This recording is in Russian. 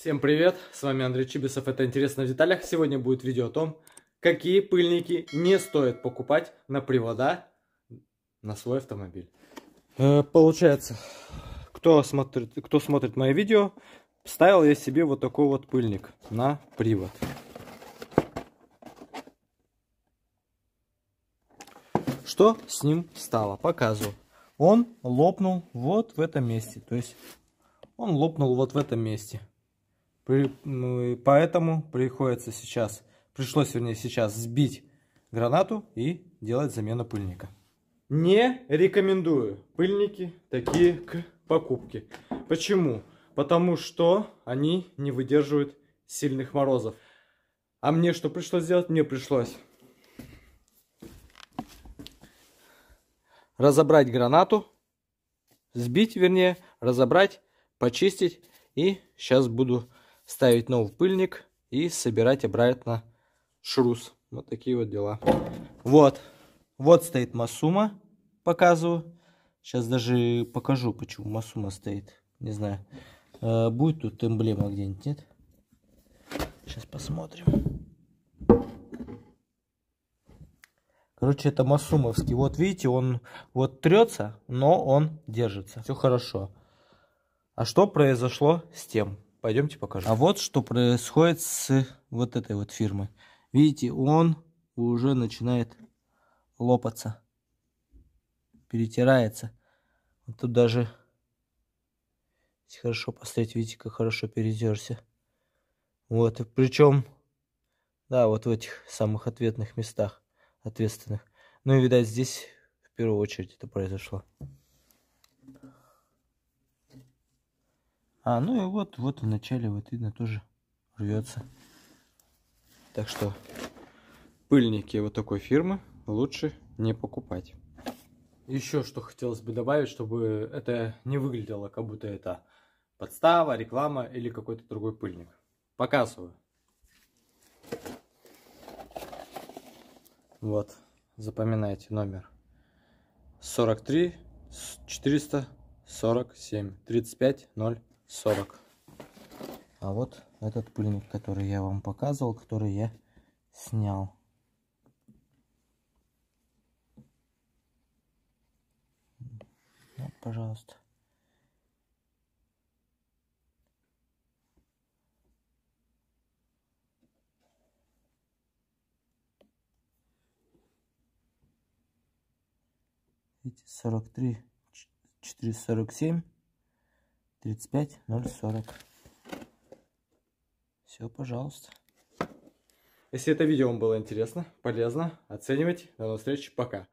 Всем привет, с вами Андрей Чибисов, это «Интересно в деталях». Сегодня будет видео о том, какие пыльники не стоит покупать на привода на свой автомобиль. Э, получается, кто смотрит, кто смотрит мои видео, ставил я себе вот такой вот пыльник на привод. Что с ним стало? Показываю. Он лопнул вот в этом месте. То есть он лопнул вот в этом месте. Ну, поэтому приходится сейчас, пришлось вернее сейчас сбить гранату и делать замену пыльника. Не рекомендую пыльники такие к покупке. Почему? Потому что они не выдерживают сильных морозов. А мне что пришлось сделать? Мне пришлось разобрать гранату, сбить, вернее, разобрать, почистить. И сейчас буду ставить новый пыльник и собирать обратно шрус. Вот такие вот дела. Вот. Вот стоит Масума. Показываю. Сейчас даже покажу, почему Масума стоит. Не знаю. Э, будет тут эмблема где-нибудь, нет? Сейчас посмотрим. Короче, это Масумовский. Вот видите, он вот трется, но он держится. Все хорошо. А что произошло с тем? Пойдемте покажу. А вот что происходит с вот этой вот фирмой. Видите, он уже начинает лопаться. Перетирается. Вот тут даже, хорошо посмотреть, видите, как хорошо перетерся. Вот, причем, да, вот в этих самых ответных местах, ответственных. Ну и, видать, здесь в первую очередь это произошло. А, ну и вот, вот в начале вот видно тоже рвется. Так что пыльники вот такой фирмы лучше не покупать. Еще что хотелось бы добавить, чтобы это не выглядело, как будто это подстава, реклама или какой-то другой пыльник. Показываю. Вот, запоминайте номер 43 447 35 0 40. А вот этот пыльник, который я вам показывал, который я снял. Вот, пожалуйста. Видите, 43, 447. 35 040. Все, пожалуйста. Если это видео вам было интересно, полезно, оценивайте. До новых встреч. Пока.